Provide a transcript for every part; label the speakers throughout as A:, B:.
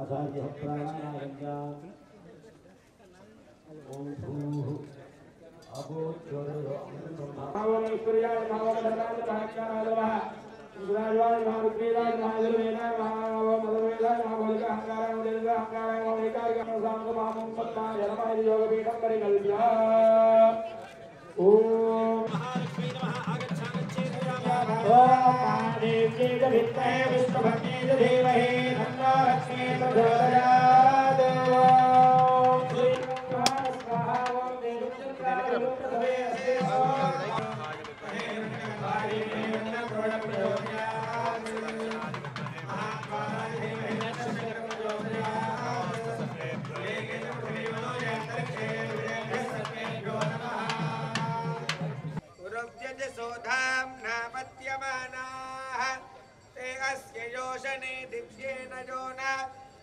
A: असाध्य प्राणायामया ओम भूः अगोचरो अमृतमावनेश्वर्याय महावदनाय महाचाराय नमः। सुराजवाय महारुद्रेदाय महागुरुवेदाय महामदवेदाय महाबलिकाहंकाराय मदलिकाहंकाराय मदलिकाहंकाराय सांगमामं पद्माय जलमाय योगपीठं परिकल्प्य ओम
B: महालक्ष्मी नमः आगच्छागच्छे
A: पूजा देव्येत वित्तये विश्वभक्तेत देवहे धन्वारक्षेत धरात् स्वाहा ओम देवं प्रसवे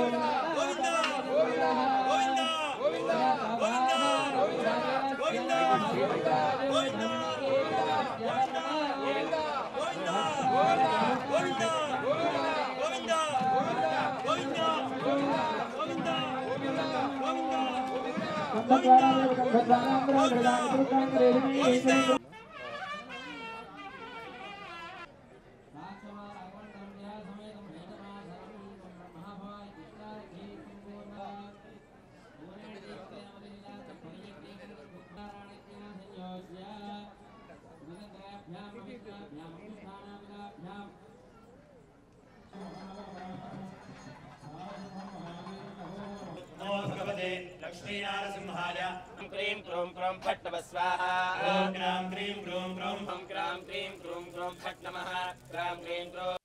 A: Govinda, Govinda, Govinda, Govinda,
B: लक्ष्मीनारसिंहाय। क्रीं क्रूं क्रों फट् नमः स्वाहा। ॐ ग्रां क्रीं क्रां क्रीं क्रूं क्रों फट् नमः क्रां क्रीं क्रों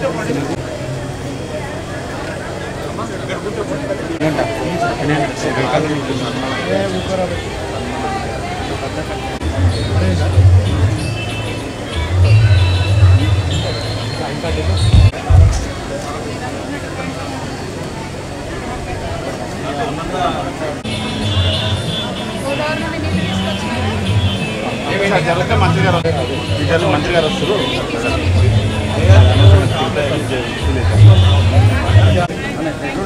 A: Terima kasih. Jalan ke Menteri Garut. Jalan Menteri Garut suruh. Hey,